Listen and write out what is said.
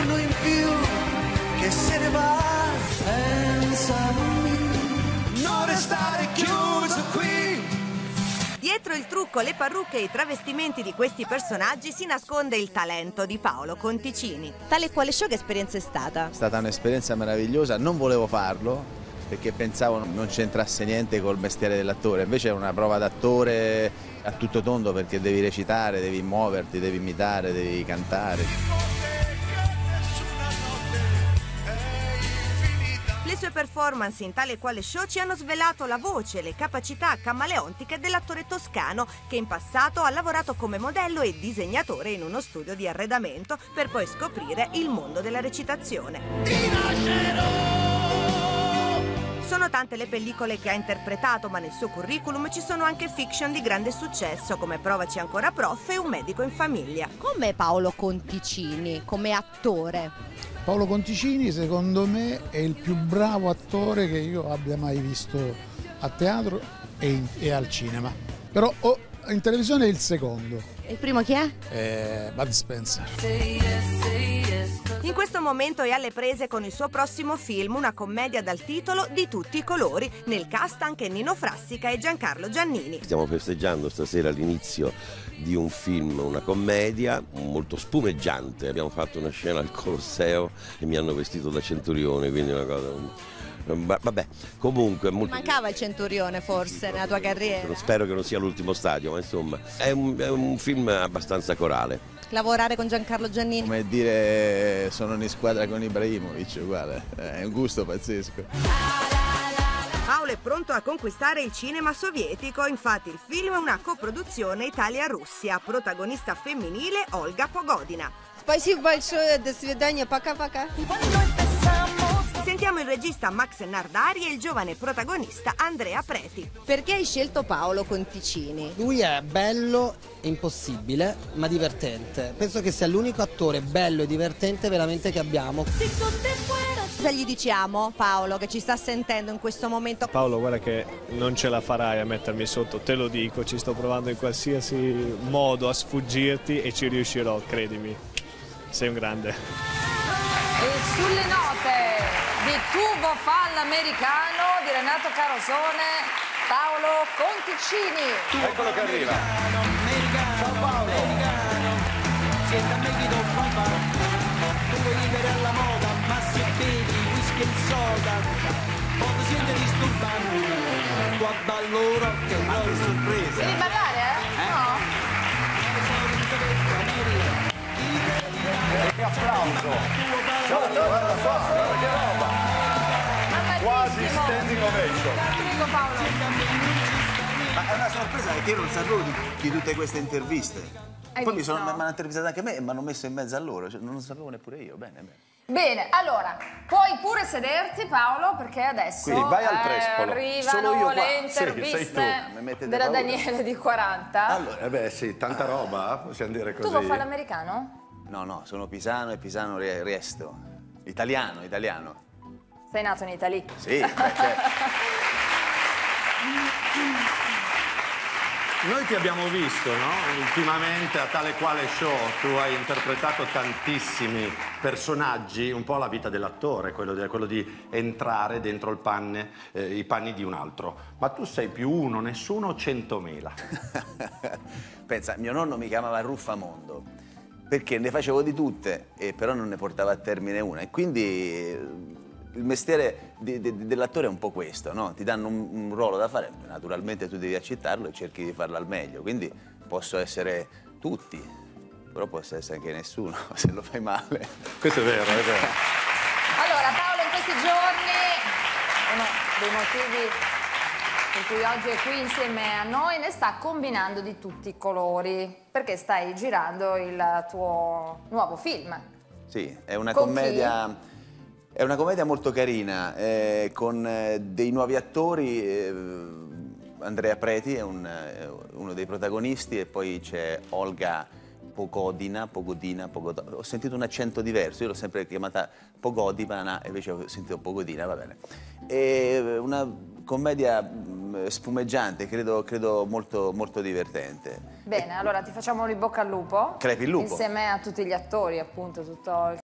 giorno in più che se ne va. Pensa a me, non restare chiuso qui. Dietro il trucco, le parrucche e i travestimenti di questi personaggi si nasconde il talento di Paolo Conticini. Tale quale show che esperienza è stata? È stata un'esperienza meravigliosa, non volevo farlo perché pensavo non c'entrasse niente col mestiere dell'attore, invece è una prova d'attore a tutto tondo perché devi recitare, devi muoverti, devi imitare, devi cantare. Le sue performance in tale quale show ci hanno svelato la voce e le capacità camaleontiche dell'attore toscano che in passato ha lavorato come modello e disegnatore in uno studio di arredamento per poi scoprire il mondo della recitazione. Sono tante le pellicole che ha interpretato, ma nel suo curriculum ci sono anche fiction di grande successo, come Provaci ancora prof e Un medico in famiglia. Come Paolo Conticini, come attore? Paolo Conticini secondo me è il più bravo attore che io abbia mai visto a teatro e, in, e al cinema. Però oh, in televisione è il secondo. E il primo chi è? È Bud Spencer. In questo momento è alle prese con il suo prossimo film, una commedia dal titolo Di tutti i colori. Nel cast anche Nino Frassica e Giancarlo Giannini. Stiamo festeggiando stasera l'inizio di un film, una commedia molto spumeggiante. Abbiamo fatto una scena al Colosseo e mi hanno vestito da centurione, quindi una cosa Vabbè, comunque... Molto... Mancava il centurione forse nella tua carriera? Spero che non sia l'ultimo stadio, ma insomma è un, è un film abbastanza corale lavorare con Giancarlo Giannini? Come dire sono in squadra con Ibrahimovic, guarda, è un gusto pazzesco. Paolo è pronto a conquistare il cinema sovietico, infatti il film è una coproduzione Italia-Russia, protagonista femminile Olga Pogodina. Спасибо большое, до свидания, пока-пока. Sentiamo il regista Max Nardari e il giovane protagonista Andrea Preti. Perché hai scelto Paolo Conticini? Lui è bello e impossibile, ma divertente. Penso che sia l'unico attore bello e divertente veramente che abbiamo. Cosa gli diciamo, Paolo, che ci sta sentendo in questo momento? Paolo, guarda che non ce la farai a mettermi sotto, te lo dico, ci sto provando in qualsiasi modo a sfuggirti e ci riuscirò, credimi. Sei un grande. E sulle note di Tubo Fall americano di Renato Carosone, Paolo Conticini. Eccolo che arriva. Ciao Paolo. A chi non fai fare. Tu vuoi vivere alla moda, ma se bevi whisky e soda, quando siete disturbati, guarda loro che non sorpresa. Devi ballare, eh? eh? No? Che applauso! Ciao, ciao, che roba! Quasi standing ovation! Prego Paolo! Ma è una sorpresa perché io non sapevo di, di tutte queste interviste. Hai Poi mi, visto? sono, mi hanno intervistato anche me e mi hanno messo in mezzo a loro, cioè, non lo sapevo neppure io, bene, bene. Bene, allora, puoi pure sederti Paolo perché adesso Quindi vai al eh, Trespolo. arrivano Sono io qua. le Sì, sei interviste tu. Mettete della paura. Daniele di 40. Allora, eh beh sì, tanta roba, possiamo dire tu così. vuoi fare l'americano? No, no, sono pisano e pisano resto. Italiano, italiano. Sei nato in Italia. Sì, certo. Noi ti abbiamo visto, no? Ultimamente a tale quale show tu hai interpretato tantissimi personaggi, un po' la vita dell'attore, quello, di- quello di entrare dentro il panne, eh, i panni di un altro. Ma tu sei più uno, nessuno, centomila. Pensa, mio nonno mi chiamava Ruffamondo perché ne facevo di tutte, e però non ne portava a termine una. E quindi eh, il mestiere di- di- dell'attore è un po' questo, no? Ti danno un, un ruolo da fare, naturalmente tu devi accettarlo e cerchi di farlo al meglio. Quindi posso essere tutti, però posso essere anche nessuno se lo fai male. Questo è vero, è vero. Allora, Paolo, in questi giorni, uno dei motivi per cui oggi è qui insieme a noi, ne sta combinando di tutti i colori, perché stai girando il tuo nuovo film. Sì, è una Con commedia. È una commedia molto carina, eh, con eh, dei nuovi attori. eh, Andrea Preti è un, eh, uno dei protagonisti e poi c'è Olga Pogodina, Pogodina, Pogodo- Ho sentito un accento diverso, io l'ho sempre chiamata Pogodina e invece ho sentito Pogodina, va bene. È una commedia mh, spumeggiante, credo, credo molto, molto divertente. Bene, allora ti facciamo il bocca al lupo. Crepi il lupo. Insieme a tutti gli attori, appunto, tutto il